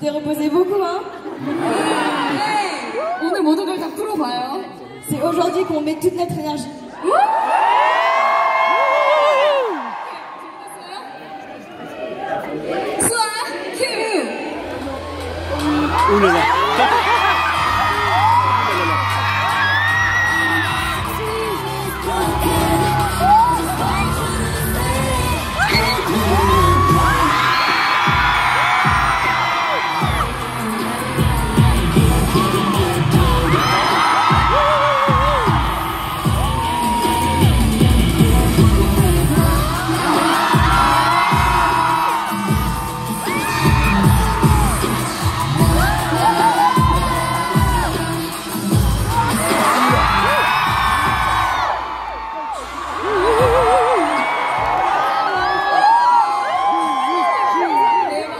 T'es reposé beaucoup, hein? On est montre, on va faire tout le travail, hein? C'est aujourd'hui qu'on met toute notre énergie. Soit.